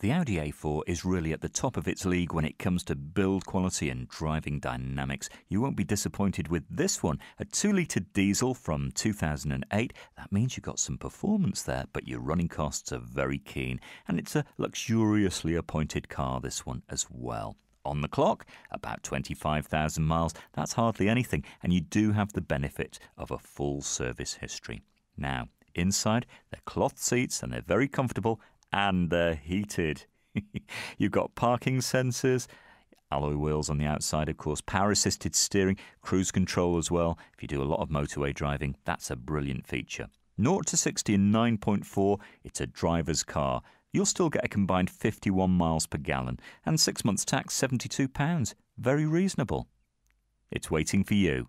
The Audi A4 is really at the top of its league when it comes to build quality and driving dynamics. You won't be disappointed with this one. A 2 litre diesel from 2008. That means you've got some performance there, but your running costs are very keen. And it's a luxuriously appointed car, this one as well. On the clock, about 25,000 miles. That's hardly anything, and you do have the benefit of a full service history. Now, inside, they're cloth seats and they're very comfortable and they're heated. You've got parking sensors, alloy wheels on the outside, of course, power assisted steering, cruise control as well. If you do a lot of motorway driving, that's a brilliant feature. 0 to 60 in 9.4, it's a driver's car. You'll still get a combined 51 miles per gallon and six months tax £72. Very reasonable. It's waiting for you.